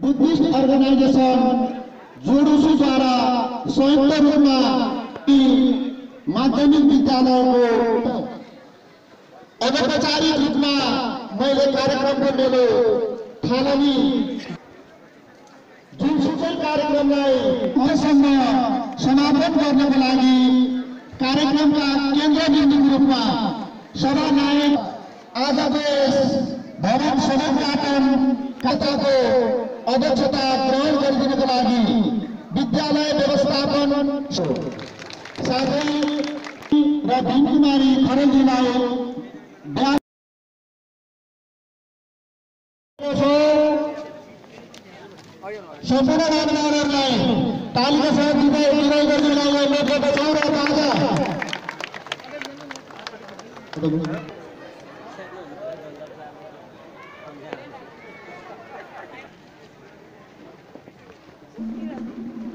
Buddhist organisation जोडुसुद्वारा संयुक्त रूपमा माध्यमिक विद्यालयको अनौपचारिक रूपमा मैले कार्यक्रमको मेरो थालनी जुनसुकै कार्यक्रमलाई अहिलेसम्म समापन गर्नको लागि कार्यक्रमका केन्द्रबिन्दुको रूपमा सभानायक आजको यस भवन सदुद्घाटन खाताको अध्यक्षता ग्रहण गरिदिनुको लागि विद्यालय व्यवस्थापन साथै र भीमकुमारी खरेलजीलाई सम्पूर्ण राजनागरलाई तालिका Yeah.